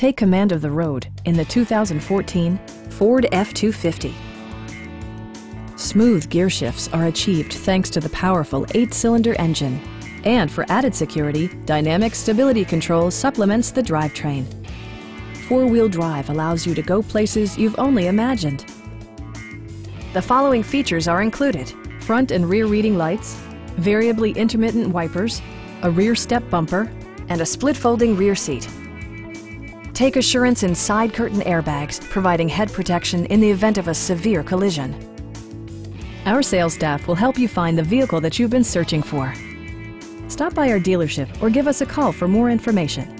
Take command of the road in the 2014 Ford F-250. Smooth gear shifts are achieved thanks to the powerful eight-cylinder engine. And for added security, Dynamic Stability Control supplements the drivetrain. Four-wheel drive allows you to go places you've only imagined. The following features are included. Front and rear reading lights, variably intermittent wipers, a rear step bumper, and a split folding rear seat. Take assurance in side curtain airbags, providing head protection in the event of a severe collision. Our sales staff will help you find the vehicle that you've been searching for. Stop by our dealership or give us a call for more information.